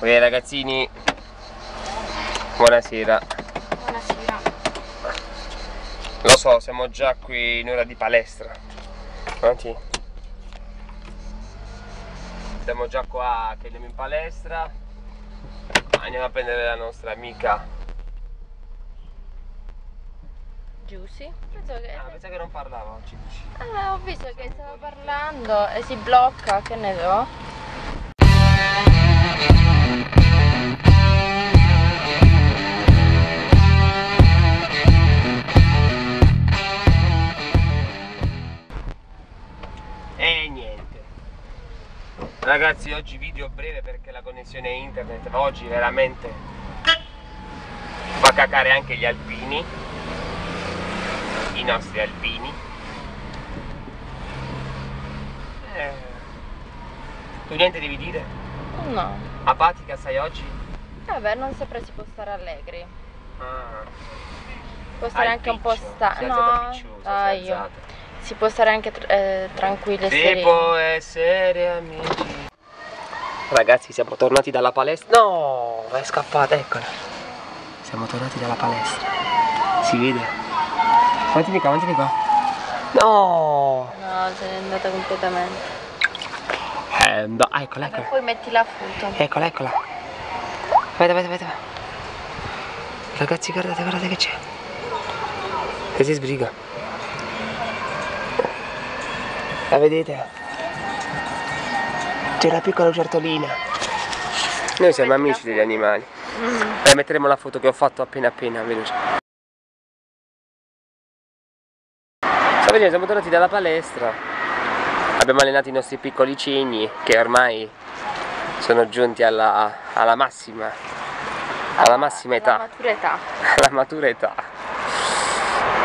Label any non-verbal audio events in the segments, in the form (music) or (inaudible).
Ok ragazzini, buonasera. Buonasera. Lo so, siamo già qui in ora di palestra. Avanti. Siamo già qua che andiamo in palestra. Andiamo a prendere la nostra amica. Giussi? Penso che... Ah, pensa che non parlava oggi. Ah, ho visto che stava parlando e si blocca, che ne so. E niente. Ragazzi, oggi video breve perché la connessione internet oggi veramente fa cacare anche gli alpini. I nostri alpini. Eh, tu niente devi dire? No. Apatica sei oggi? Vabbè, non sempre si può stare allegri. Ah, Può stare hai anche un po' piccio, sta... si è alzata No, picciosa, si alzata. Si può stare anche tr- eh, tranquilli e Si sereni. può essere amici. Ragazzi, siamo tornati dalla palestra. No, è scappata, eccola. Siamo tornati dalla palestra. Si vede. Avanti di qua, avanti di qua. No! No, se n'è andata completamente. No, ah, eccola, eccola. poi metti la foto. Eccola, eccola. Aspetta, aspetta, aspetta. Ragazzi, guardate, guardate che c'è. Che si sbriga. La vedete? C'è la piccola lucertolina. Noi siamo Metti amici degli animali. Eh, metteremo la foto che ho fatto appena appena, veloce. Siamo tornati dalla palestra. Abbiamo allenato i nostri piccoli cigni che ormai sono giunti alla, alla massima, alla massima età, matura età. (laughs) alla matura età.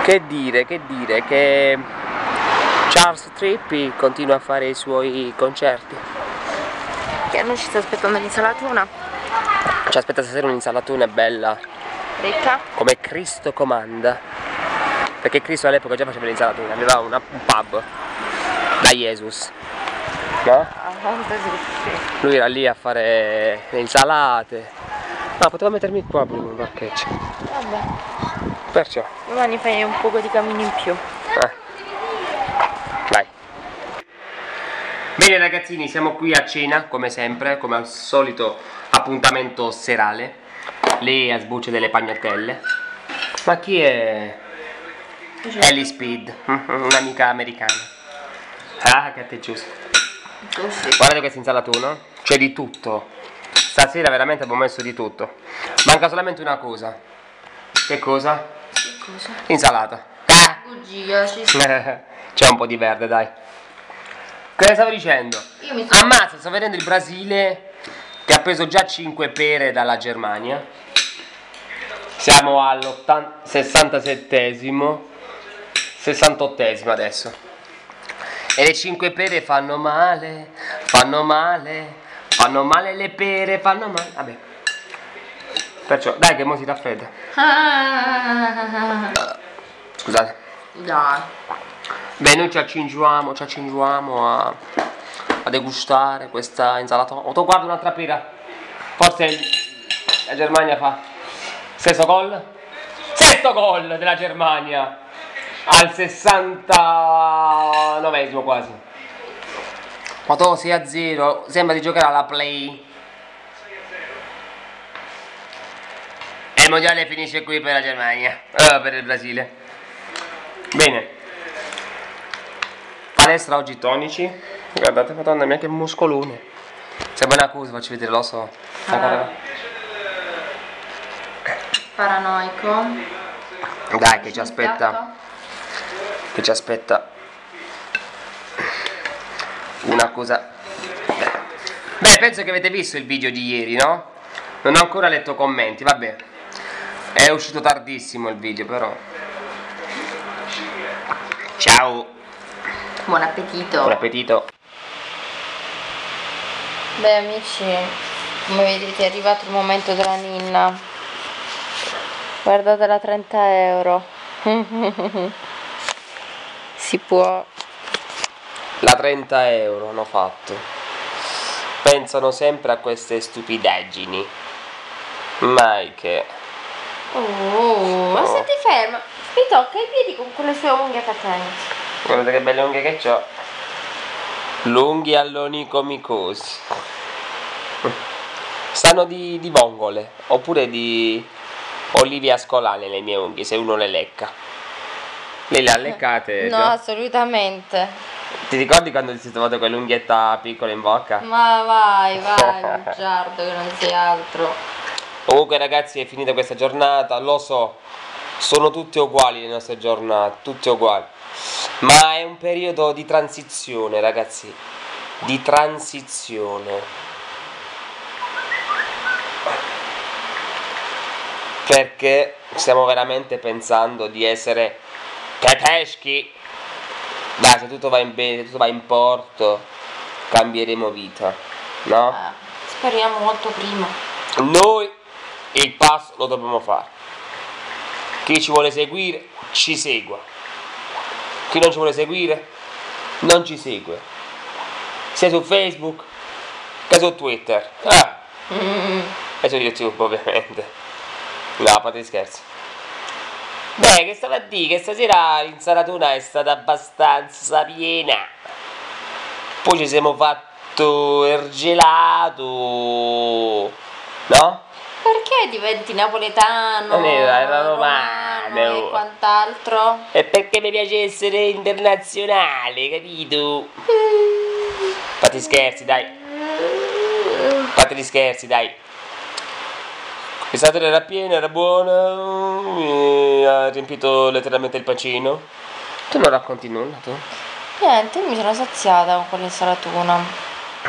Che dire, che dire, che Charles Trippi continua a fare i suoi concerti. Che non ci sta aspettando l'insalatuna. Ci aspetta stasera un'insalatona bella, Ricca. come Cristo comanda. Perché Cristo all'epoca già faceva l'insalatona, aveva una- un pub da Jesus. No? Lui era lì a fare le insalate. Ma potevo mettermi qua prima un parcheggio. Vabbè. Perciò. Domani fai un poco di cammino in più. Eh. Vai. Bene ragazzini, siamo qui a cena, come sempre, come al solito appuntamento serale. Lei a sbucce delle pagnotelle. Ma chi è? Ellie Speed, (laughs) un'amica americana. Ah, che te giusto. Giussi. Guardate questa insalatona, c'è di tutto. Stasera veramente abbiamo messo di tutto. Manca solamente una cosa. Che cosa? Cosa? L'insalata. Ah! (laughs) C'è un po' di verde, dai. Cosa stavo dicendo? Io mi sono... Ammazza, sto vedendo il Brasile che ha preso già 5 pere dalla Germania. Siamo all'67esimo, 68esimo adesso. E le 5 pere fanno male, fanno male, fanno male le pere, fanno male. Vabbè. Perciò, dai che mo si raffredda. (laughs) Scusate. Dai. Beh, noi ci accingiamo, ci accingiamo a, a degustare questa insalata. Oh, tu guarda un'altra pera. Forse la Germania fa sesto gol. Sesto gol della Germania al 69esimo quasi. Ma tu 6 a 0, sembra di giocare alla play. E il mondiale finisce qui per la Germania, eh, per il Brasile. Bene. Palestra oggi tonici. Guardate, madonna mia che muscolone. Sembra una cosa, faccio vedere, lo so. Ah. Paranoico. Dai, che ci aspetta. Che ci aspetta. Una cosa. Beh, penso che avete visto il video di ieri, no? Non ho ancora letto commenti, vabbè. È uscito tardissimo il video, però. Ciao, Buon appetito. buon appetito. Beh amici, come vedete è arrivato il momento della ninna. Guardatela 30 euro. (laughs) si può. La 30 euro hanno fatto. pensano sempre a queste stupidaggini. Mai che... Oh, ma Oh. se ti ferma, mi tocca i piedi con quelle sue unghie patenti. Guardate che belle unghie che ho. Lunghi allonicomicosi. Sanno di, di vongole, oppure di Olivia Scolane le mie unghie, se uno le lecca. Lei le ha leccate? No, Gio? assolutamente. Ti ricordi quando ti sei trovato quell'unghietta piccola in bocca? Ma vai, vai, (laughs) bugiardo che non sei altro. Comunque ragazzi è finita questa giornata, lo so, sono tutte uguali le nostre giornate, tutte uguali. Ma è un periodo di transizione ragazzi, di transizione. Perché stiamo veramente pensando di essere tedeschi. Dai, se tutto va in bene, se tutto va in porto, cambieremo vita, no? Ah, speriamo molto prima. Noi il passo lo dobbiamo fare. Chi ci vuole seguire, ci segua. Chi non ci vuole seguire, non ci segue. Sia su Facebook che su Twitter. Ah, Mm, e su YouTube ovviamente. No, gli scherzi. Beh, che stavo a dire? Che stasera l'insalatura è stata abbastanza piena. Poi ci siamo fatto il gelato. No? Perché diventi napoletano? Non era, era romano. e quant'altro? E perché mi piace essere internazionale, capito? Fatti scherzi, dai. Fate gli scherzi, dai. L'insalatura era piena, era buona, mi ha riempito letteralmente il bacino. Tu non racconti nulla, tu? Niente, io mi sono saziata con quell'insalatura.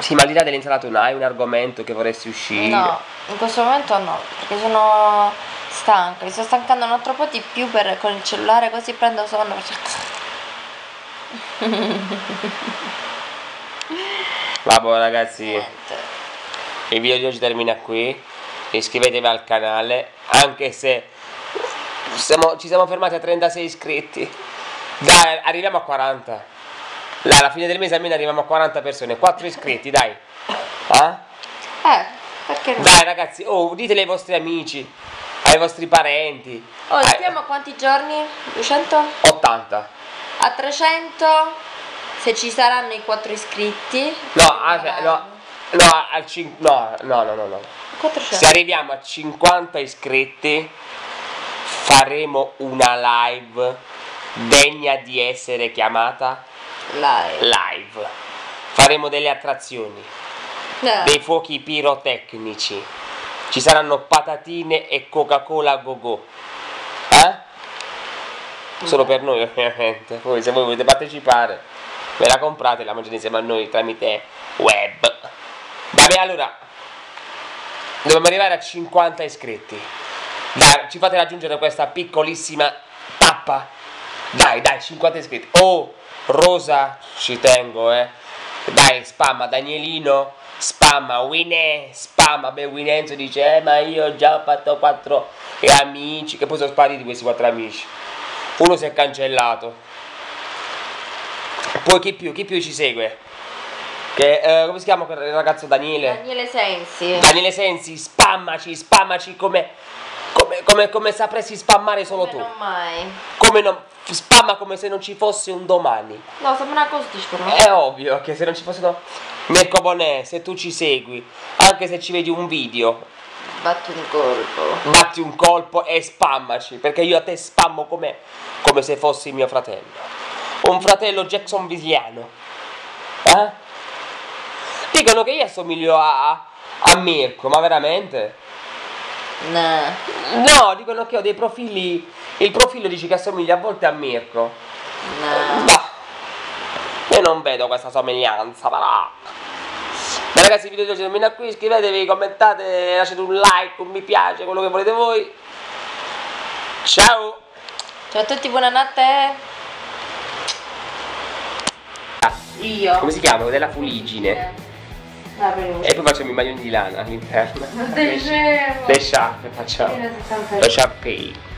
Sì, ma al di là dell'insalatuna hai un argomento che vorresti uscire? No, in questo momento no, perché sono stanca, mi sto stancando un altro po' di più per, con il cellulare così prendo sonno. Vabbè ragazzi, Niente. il video di oggi termina qui. Iscrivetevi al canale, anche se siamo- ci siamo fermati a 36 iscritti. Dai, arriviamo a 40. Là, alla fine del mese almeno arriviamo a 40 persone. 4 iscritti, dai. Ah? Eh, perché no? Dai ragazzi, oh, ditele ai vostri amici, ai vostri parenti. Oh, ai- stiamo a quanti giorni? 200? 80. A 300? Se ci saranno i 4 iscritti. No, aspetta, no, no, al cin- no, no, no, no, no. 400. Se arriviamo a 50 iscritti, faremo una live degna di essere chiamata Live. live. Faremo delle attrazioni, Eh, dei fuochi pirotecnici. Ci saranno patatine e Coca-Cola a go-go. Eh? Solo per noi ovviamente. Poi se voi volete partecipare, ve la comprate e la mangiate insieme a noi tramite web. Vabbè, allora dobbiamo arrivare a 50 iscritti. Dai, ci fate raggiungere questa piccolissima tappa. Dai, dai, 50 iscritti. Oh, Rosa, ci tengo, eh. Dai, spamma Danielino, spamma Winne, spamma. Beh, Winenzo dice, eh, ma io ho già fatto quattro amici, che poi sono spariti questi quattro amici. Uno si è cancellato. Poi chi più? Chi più ci segue? Che, eh, come si chiama quel ragazzo Daniele? Daniele Sensi. Daniele Sensi, spammaci, spammaci come, come, come, come sapresti spammare solo tu. Non mai. Come non, spamma come se non ci fosse un domani. No, sembra una cosa dici però. È ovvio che se non ci fosse un Mirko Bonè, se tu ci segui, anche se ci vedi un video, Batti un colpo. batti un colpo e spammaci, perché io a te spammo come, come se fossi mio fratello. Un fratello Jackson Visiano. Eh? Dicono che io assomiglio a, a, Mirko, ma veramente? Nah. No, dicono che ho dei profili. Il profilo dice che assomiglia a volte a Mirko. Nah. Io non vedo questa somiglianza, però. Beh ragazzi, il video di oggi termina qui. Iscrivetevi, commentate, lasciate un like, un mi piace, quello che volete voi. Ciao! Ciao a tutti, buonanotte. Io. Come si chiama? Della fuligine. E poi facciamo i maglioni di lana all'interno. Le sciarpe facciamo. Era 60 Le sciarpe.